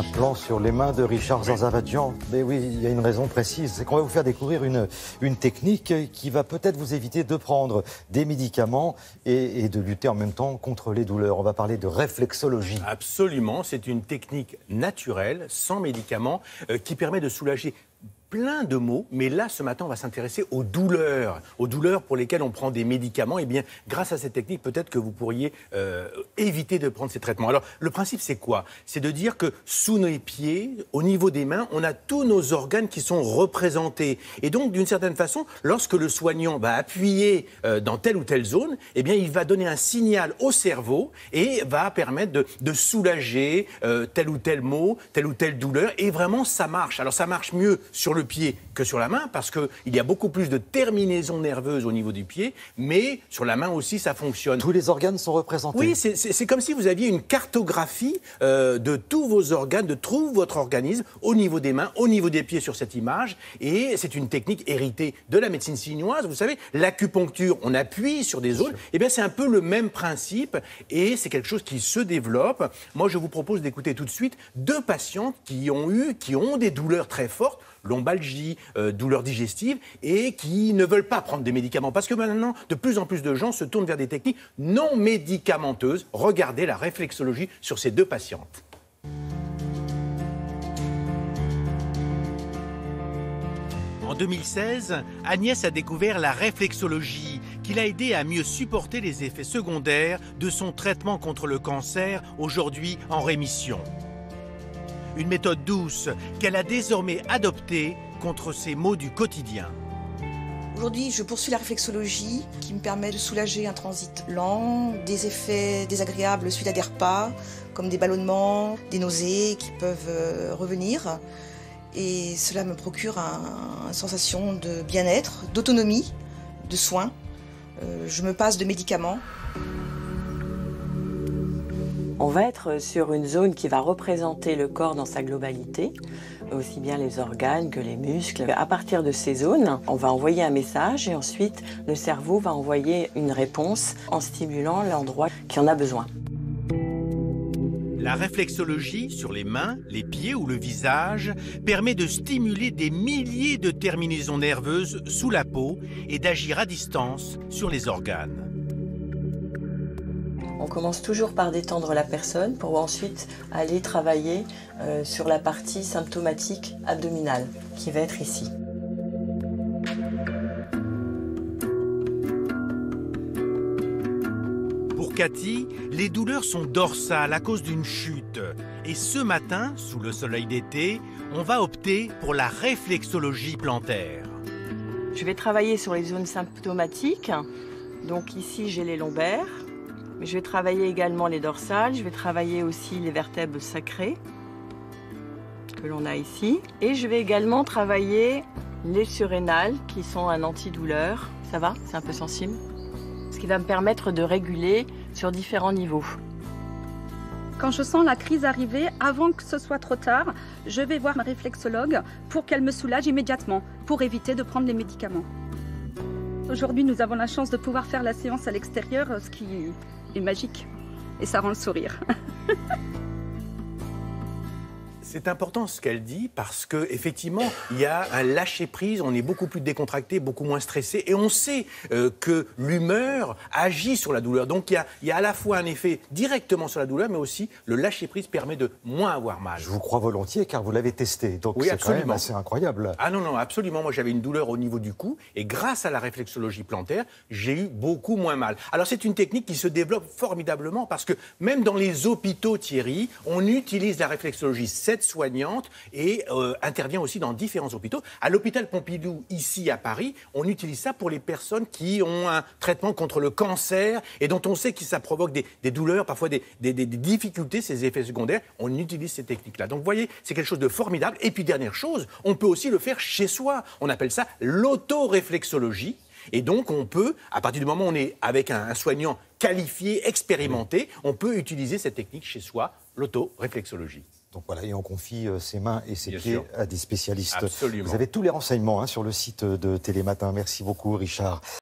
plan sur les mains de Richard Zarzavadjian. Mais oui, il y a une raison précise, c'est qu'on va vous faire découvrir une, une technique qui va peut-être vous éviter de prendre des médicaments et, et, de lutter en même temps contre les douleurs. On va parler de réflexologie. Absolument, c'est une technique naturelle, sans médicaments, euh, qui permet de soulager plein de mots, mais là, ce matin, on va s'intéresser aux douleurs, aux douleurs pour lesquelles on prend des médicaments. Et eh bien, grâce à cette technique, peut-être que vous pourriez euh, éviter de prendre ces traitements. Alors, le principe, c'est quoi? C'est de dire que sous nos pieds, au niveau des mains, on a tous nos organes qui sont représentés. Et donc, d'une certaine façon, lorsque le soignant va appuyer euh, dans telle ou telle zone, eh bien, il va donner un signal au cerveau et va permettre de, soulager euh, tel ou tel mot, telle ou telle douleur. Et vraiment, ça marche. Alors, ça marche mieux sur le pied que sur la main, parce qu'il y a beaucoup plus de terminaisons nerveuses au niveau du pied, mais sur la main aussi, ça fonctionne. Tous les organes sont représentés. Oui, c'est comme si vous aviez une cartographie euh, de tous vos organes, de tout votre organisme, au niveau des mains, au niveau des pieds sur cette image, et c'est une technique héritée de la médecine chinoise. Vous savez, l'acupuncture, on appuie sur des zones, eh bien c'est un peu le même principe, et c'est quelque chose qui se développe. Moi, je vous propose d'écouter tout de suite deux patientes qui ont eu, qui ont des douleurs très fortes lombalgie, euh, douleurs digestives, et qui ne veulent pas prendre des médicaments. Parce que maintenant, de plus en plus de gens se tournent vers des techniques non médicamenteuses. Regardez la réflexologie sur ces deux patientes. En 2016, Agnès a découvert la réflexologie qui l'a aidé à mieux supporter les effets secondaires de son traitement contre le cancer, aujourd'hui en rémission. Une méthode douce qu'elle a désormais adoptée contre ces maux du quotidien. Aujourd'hui, je poursuis la réflexologie qui me permet de soulager un transit lent, des effets désagréables suite à des repas, comme des ballonnements, des nausées qui peuvent euh, revenir. Et cela me procure une sensation de bien-être, d'autonomie, de soins. Euh, je me passe de médicaments. On va être sur une zone qui va représenter le corps dans sa globalité, aussi bien les organes que les muscles. À partir de ces zones, on va envoyer un message et ensuite le cerveau va envoyer une réponse en stimulant l'endroit qui en a besoin. La réflexologie sur les mains, les pieds ou le visage permet de stimuler des milliers de terminaisons nerveuses sous la peau et d'agir à distance sur les organes. On commence toujours par détendre la personne pour ensuite aller travailler euh, sur la partie symptomatique abdominale qui va être ici. Pour Cathy, les douleurs sont dorsales à cause d'une chute. Et ce matin, sous le soleil d'été, on va opter pour la réflexologie plantaire. Je vais travailler sur les zones symptomatiques. Donc ici, j'ai les lombaires, je vais travailler également les dorsales, je vais travailler aussi les vertèbres sacrées que l'on a ici. Et je vais également travailler les surrénales qui sont un antidouleur. Ça va? C'est un peu sensible? Ce qui va me permettre de réguler sur différents niveaux. Quand je sens la crise arriver, avant que ce soit trop tard, je vais voir ma réflexologue pour qu'elle me soulage immédiatement, pour éviter de prendre les médicaments. Aujourd'hui, nous avons la chance de pouvoir faire la séance à l'extérieur, ce qui est magique. Et ça rend le sourire. C'est important ce qu'elle dit parce que effectivement, il y a un lâcher prise, on est beaucoup plus décontracté, beaucoup moins stressé, et on sait euh, que l'humeur agit sur la douleur. Donc il y, a, il y, a, à la fois un effet directement sur la douleur, mais aussi le lâcher prise permet de moins avoir mal. Je vous crois volontiers car vous l'avez testé, donc oui, c'est quand même assez incroyable. Ah non non, absolument. Moi j'avais une douleur au niveau du cou, et grâce à la réflexologie plantaire, j'ai eu beaucoup moins mal. Alors c'est une technique qui se développe formidablement parce que même dans les hôpitaux, Thierry, on utilise la réflexologie cette soignante et euh, intervient aussi dans différents hôpitaux. À l'hôpital Pompidou, ici à Paris, on utilise ça pour les personnes qui ont un traitement contre le cancer et dont on sait que ça provoque des, douleurs, parfois des, difficultés, ces effets secondaires. On utilise ces techniques-là. Donc vous voyez, c'est quelque chose de formidable. Et puis dernière chose, on peut aussi le faire chez soi. On appelle ça l'autoréflexologie. Et donc, on peut, à partir du moment où on est avec un, un soignant qualifié, expérimenté, on peut utiliser cette technique chez soi, l'autoréflexologie. Donc voilà, et on confie euh, ses mains et ses pieds à des spécialistes. Absolument. Vous avez tous les renseignements hein, sur le site de Télématin. Merci beaucoup, Richard.